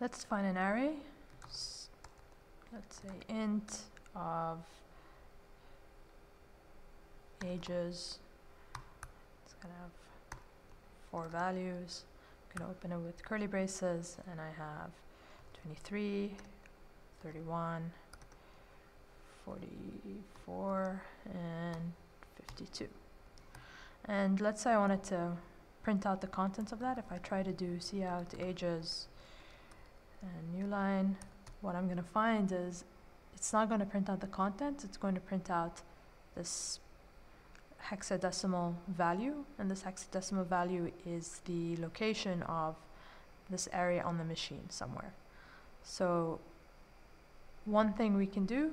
Let's find an array. Let's say int of ages. It's gonna have four values. I'm gonna open it with curly braces and I have 23, 31, 44, and 52. And let's say I wanted to print out the contents of that. If I try to do cout ages and new line, what I'm going to find is it's not going to print out the content, it's going to print out this hexadecimal value, and this hexadecimal value is the location of this array on the machine somewhere. So one thing we can do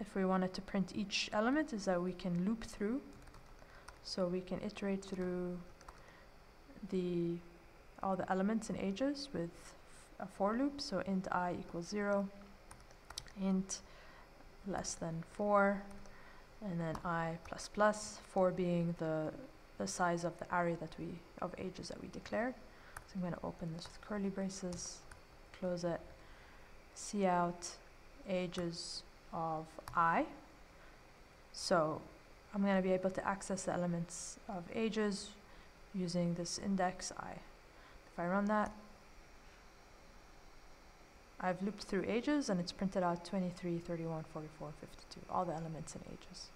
if we wanted to print each element is that we can loop through. So we can iterate through the all the elements and ages with a for loop. So int i equals 0, int less than 4, and then i plus plus, 4 being the, the size of the array that we of ages that we declared. So I'm going to open this with curly braces, close it, cout ages of i. So I'm going to be able to access the elements of ages using this index i. If I run that, I've looped through ages and it's printed out 23, 31, 44, 52, all the elements in ages.